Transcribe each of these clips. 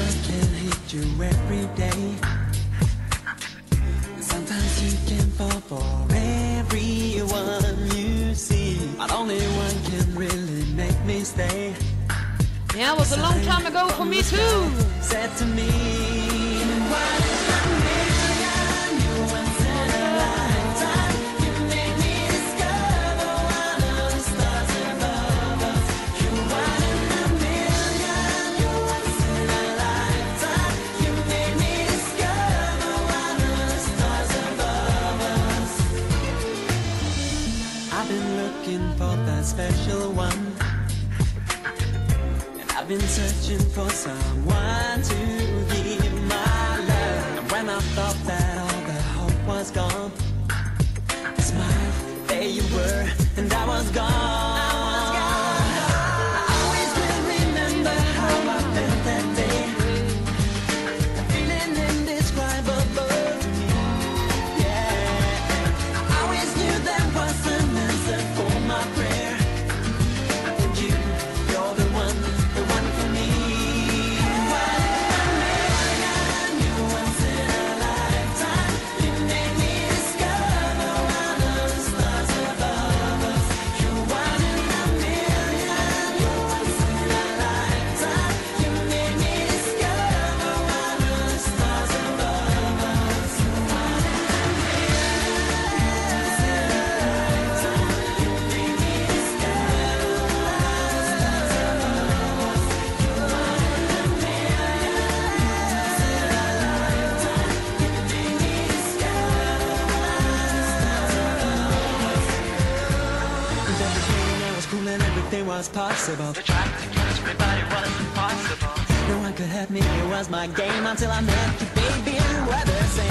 I can you every day. Sometimes you can you see, only one can really make me stay. Yeah, it was a long time ago for me too. Said to me. for that special one. And I've been searching for someone to was possible. They tried to catch me, but it wasn't impossible. No one could hurt me, it was my game until I met you, baby, and weather same.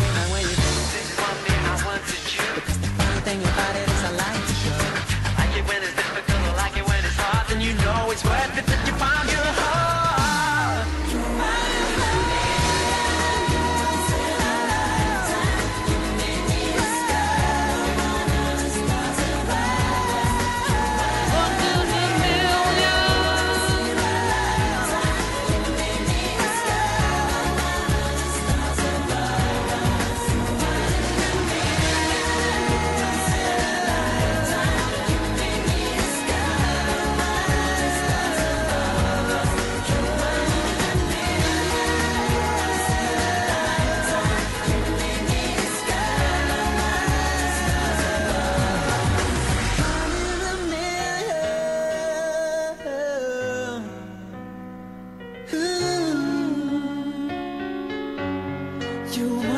you.